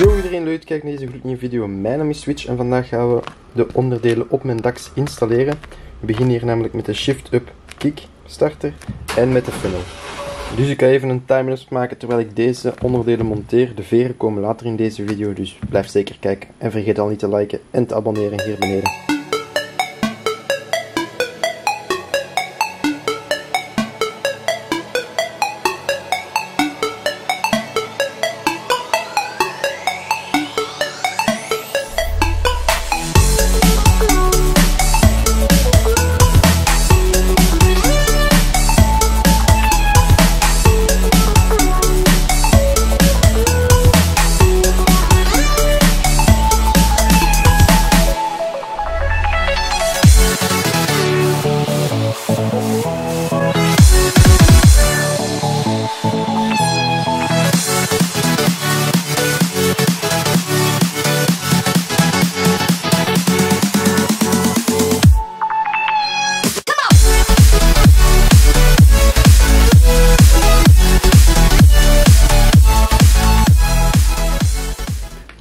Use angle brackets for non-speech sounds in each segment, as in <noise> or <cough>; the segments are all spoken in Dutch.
Yo iedereen, leuk kijken naar deze gloednieuwe video. Mijn naam is Switch en vandaag gaan we de onderdelen op mijn DAX installeren. We beginnen hier namelijk met de Shift-Up Kick starter en met de funnel. Dus ik ga even een timelapse maken terwijl ik deze onderdelen monteer. De veren komen later in deze video, dus blijf zeker kijken. En vergeet al niet te liken en te abonneren hier beneden.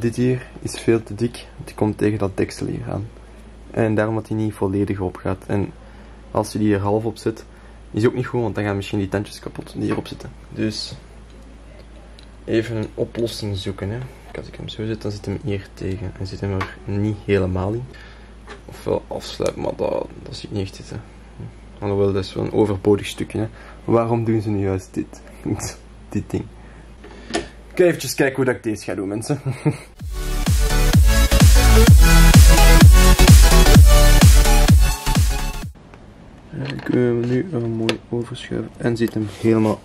Dit hier is veel te dik, het komt tegen dat deksel hier aan. En daarom dat hij niet volledig op gaat. En als je die er half op zet, is ook niet goed, want dan gaan misschien die tandjes kapot die hierop zitten. Dus even een oplossing zoeken. Hè. Als ik hem zo zet, dan zit hem hier tegen. En zit hem er niet helemaal in. Ofwel afsluiten, maar dat, dat ik niet echt zitten. Alhoewel, dat is wel een overbodig stukje. Hè. Waarom doen ze nu juist dit? <laughs> dit ding. Ik ga even kijken hoe dat ik deze ga doen, mensen. En kunnen we nu een mooi overschuiven en zit hem helemaal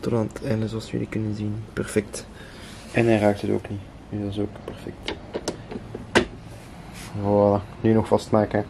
tot aan het einde zoals jullie kunnen zien. Perfect. En hij raakt het ook niet. Dus dat is ook perfect. Voilà, nu nog vastmaken.